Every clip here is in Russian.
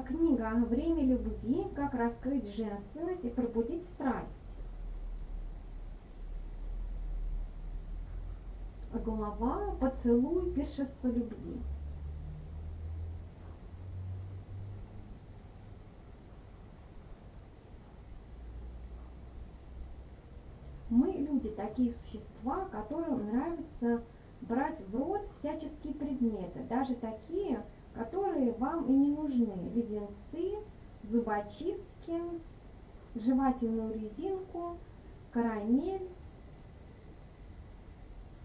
книга «Время любви. Как раскрыть женственность и пробудить страсть». Глава «Поцелуй пиршество любви». Мы, люди, такие существа, которым нравится зубочистки, жевательную резинку, карамель,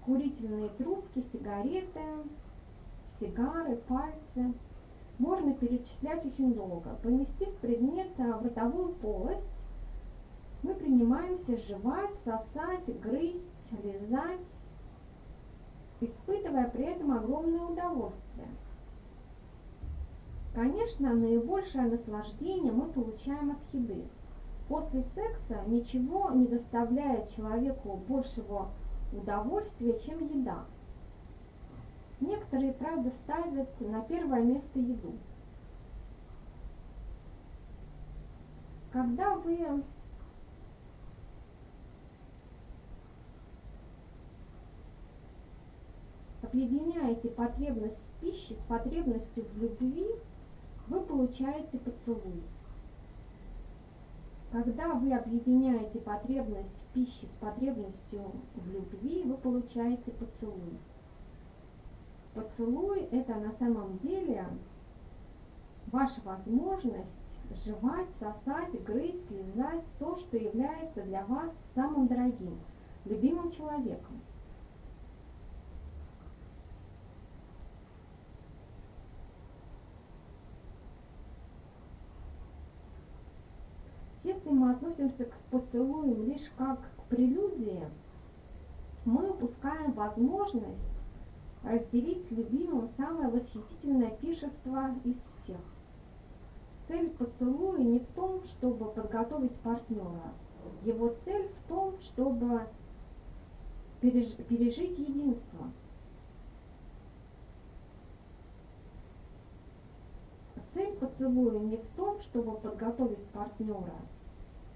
курительные трубки, сигареты, сигары, пальцы. Можно перечислять очень долго. Поместив предмет в ротовую полость, мы принимаемся жевать, сосать, грызть, лизать, испытывая при этом огромное удовольствие. Конечно, наибольшее наслаждение мы получаем от еды. После секса ничего не доставляет человеку большего удовольствия, чем еда. Некоторые, правда, ставят на первое место еду. Когда вы объединяете потребность в пище с потребностью в любви, вы получаете поцелуй. Когда вы объединяете потребность в пище с потребностью в любви, вы получаете поцелуй. Поцелуй – это на самом деле ваша возможность жевать, сосать, грызть, лизать то, что является для вас самым дорогим, любимым человеком. Если мы относимся к поцелуям лишь как к прелюдии, мы упускаем возможность разделить с любимым самое восхитительное пишество из всех. Цель поцелуя не в том, чтобы подготовить партнера. Его цель в том, чтобы переж пережить единство. Цель поцелуя не в том, чтобы подготовить партнера.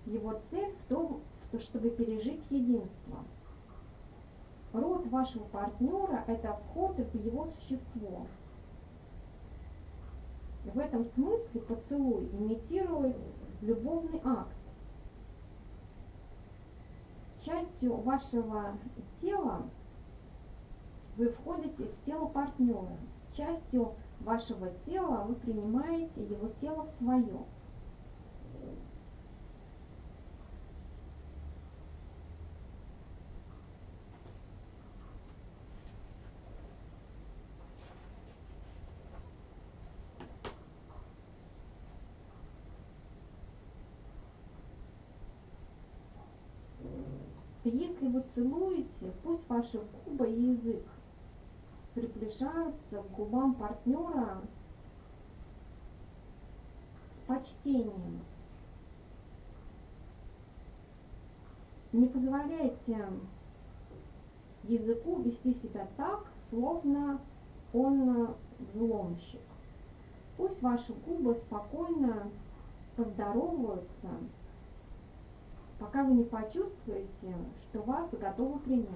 Его цель в том, чтобы пережить единство. Род вашего партнера – это вход в его существо. В этом смысле поцелуй имитирует любовный акт. Частью вашего тела вы входите в тело партнера. Частью вашего тела вы принимаете его тело в свое. Если вы целуете, пусть ваши губы и язык приближаются к губам партнера с почтением. Не позволяйте языку вести себя так, словно он взломщик. Пусть ваши губы спокойно поздороваются пока вы не почувствуете, что вас готовы принять.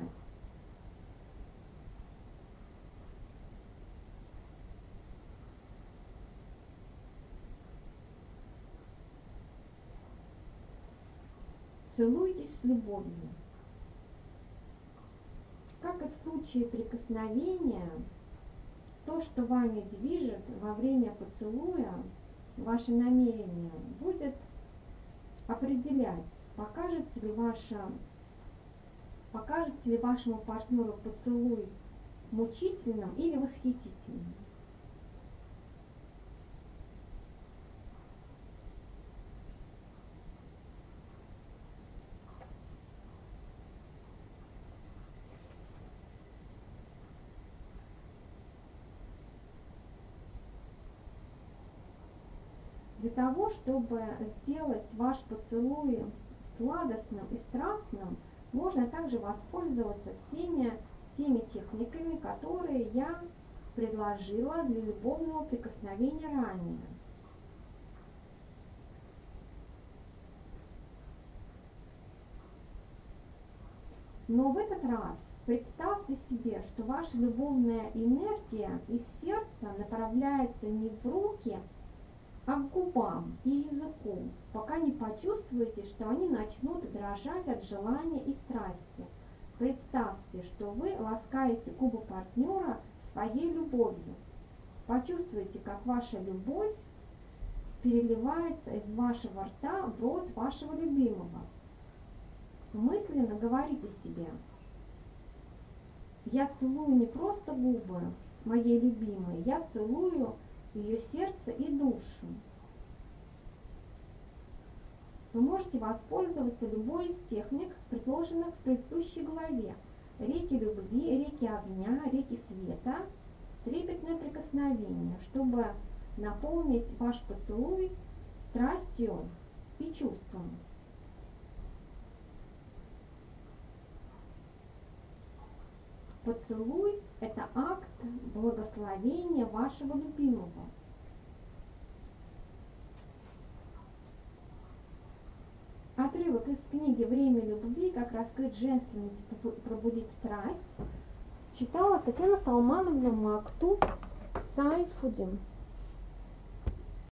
Целуйтесь с любовью. Как и в случае прикосновения, то, что вами движет во время поцелуя, ваше намерение будет определять, покажется ли ваша покажется ли вашему партнеру поцелуй мучительным или восхитительным. Для того, чтобы сделать ваш поцелуй положила для любовного прикосновения ранее. Но в этот раз представьте себе, что ваша любовная энергия из сердца направляется не в руки, а к губам и языку, пока не почувствуете, что они начнут дрожать от желания и страсти. Представьте, что вы ласкаете губы партнера своей любовью. Почувствуйте, как ваша любовь переливается из вашего рта в рот вашего любимого. Мысленно говорите себе, я целую не просто губы моей любимой, я целую ее сердце и душу. Вы можете воспользоваться любой из техник, предложенных в предыдущей главе. Реки огня, реки света, трепетное прикосновение, чтобы наполнить ваш поцелуй страстью и чувством. Поцелуй – это акт благословения вашего любимого. Отрывок из книги «Время любви. Как раскрыть женственность пробудить страсть» читала Татьяна Салмановна Макту Сайфудин.